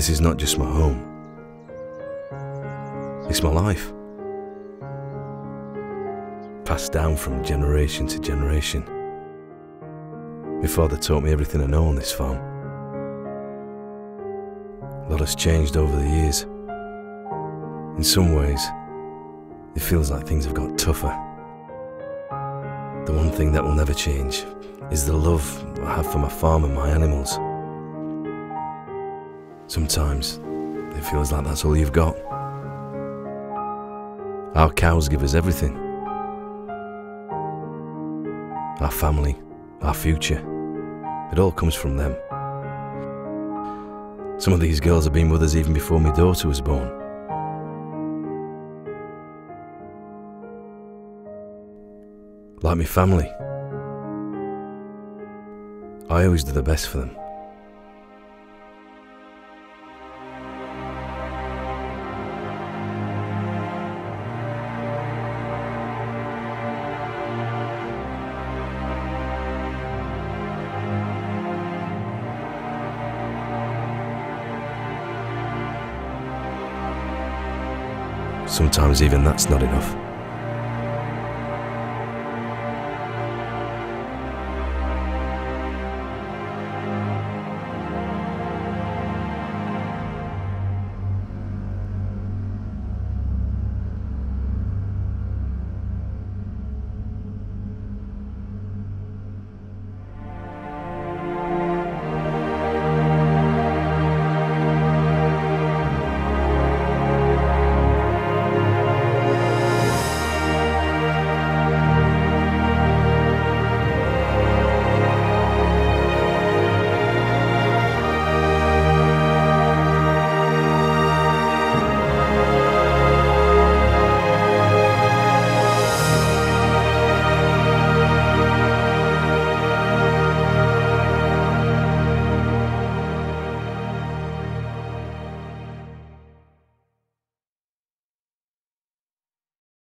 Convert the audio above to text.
This is not just my home. It's my life. Passed down from generation to generation. My father taught me everything I know on this farm. A lot has changed over the years. In some ways, it feels like things have got tougher. The one thing that will never change is the love I have for my farm and my animals. Sometimes it feels like that's all you've got. Our cows give us everything our family, our future. It all comes from them. Some of these girls have been with us even before my daughter was born. Like my family. I always do the best for them. Sometimes even that's not enough.